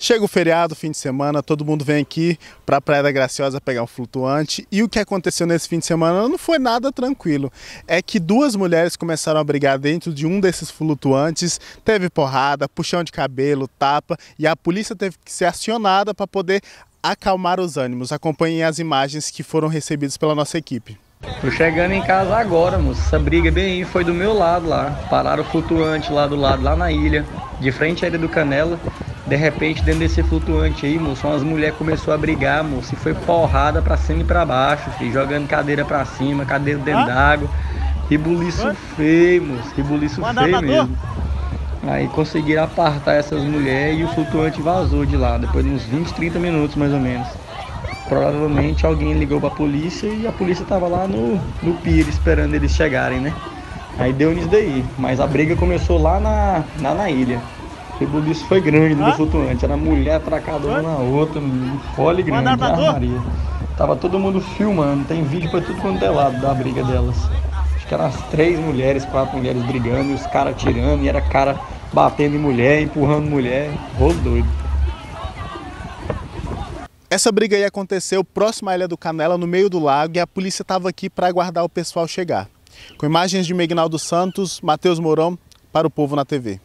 Chega o feriado, fim de semana, todo mundo vem aqui para a Praia da Graciosa pegar um flutuante. E o que aconteceu nesse fim de semana não foi nada tranquilo. É que duas mulheres começaram a brigar dentro de um desses flutuantes, teve porrada, puxão de cabelo, tapa, e a polícia teve que ser acionada para poder acalmar os ânimos. Acompanhem as imagens que foram recebidas pela nossa equipe. Tô chegando em casa agora, moço. Essa briga bem aí foi do meu lado lá. Pararam o flutuante lá do lado, lá na ilha, de frente à ilha do Canela. De repente, dentro desse flutuante aí, moço, umas mulheres começou a brigar, moço, e foi porrada pra cima e pra baixo, filho, jogando cadeira pra cima, cadeira dentro d'água. Ribuliço feio, moço, ribuliço feio mesmo. Aí conseguiram apartar essas mulheres e o flutuante vazou de lá, depois de uns 20, 30 minutos mais ou menos. Provavelmente alguém ligou pra polícia e a polícia tava lá no, no pier esperando eles chegarem, né? Aí deu nisso daí, mas a briga começou lá na, lá na ilha. O rebuliço foi grande no flutuante. Era mulher atracada uma na outra, fole grande, ah, Maria. Tava todo mundo filmando, tem vídeo pra tudo quanto é lado da briga delas. Acho que eram as três mulheres, quatro mulheres brigando, e os caras tirando, e era cara batendo em mulher, empurrando mulher, rolo doido. Essa briga aí aconteceu próximo à Ilha do Canela, no meio do lago, e a polícia estava aqui para aguardar o pessoal chegar. Com imagens de Megnaldo Santos, Matheus Mourão, para o Povo na TV.